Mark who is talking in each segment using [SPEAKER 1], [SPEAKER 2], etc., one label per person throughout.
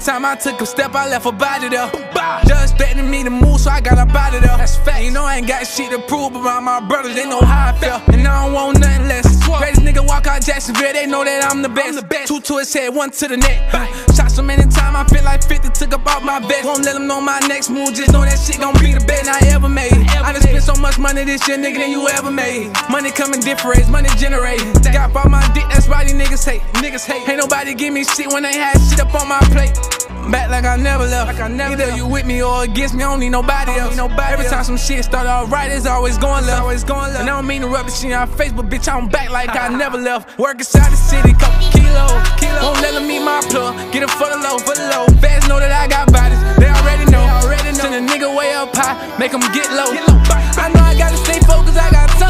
[SPEAKER 1] time I took a step, I left a body there. Just expecting me to move, so I got a body there. That's fact. You know I ain't got shit to prove about my brothers, they know how I feel. And I don't want nothing less. Greatest nigga walk out Jacksonville, they know that I'm the best. I'm the best. Two to his head, one to the neck. Shot so many times, I feel like 50 took up off my vest. Won't let them know my next move, just know that shit gon' be the best I ever made. I done spent so much money this year, nigga, than you ever made. Money coming different money generate. Got off my niggas hate. Ain't nobody give me shit when they had shit up on my plate. Back like I never left. Like I never Either left. you with me or against me, I don't need nobody else. Need nobody Every time some shit start off right, it's always going left. Always going left. And I don't mean to rub shit in your face, but bitch, I'm back like I never left. Work inside the city, couple kilos. Kilo. Won't let them meet my plug. Get it for the low, for the low. Fans know that I got bodies. They already know. They already know. Send a nigga way up high, make them get low. Get low. I know I gotta stay focused, I got tunnel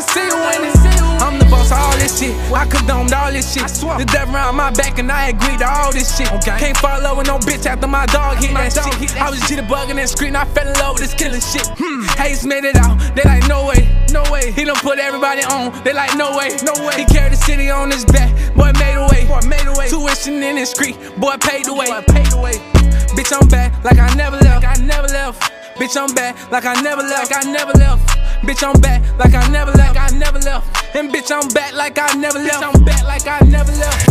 [SPEAKER 1] wanna see you winning. I'm the boss of all this shit. I condomed all this shit. The devil around my back and I agree to all this shit. Can't fall in love with no bitch after my dog hit that shit. I was jitterbugging and screaming, I fell in love with this killing shit. Hmm. Hayes made it out. They like, no way, no way. He done put everybody on. They like, no way, no way. He carried the city on his back. Boy made a way. Boy made a way. Tuition in his street. Boy paid the way. Boy paid the way. Bitch, I'm back like I never left. Like I never left. Bitch, I'm back like I never left. Like I never left. Bitch, I'm back like I never left. I never left. And bitch, I'm back like I never left. I'm back like I never left.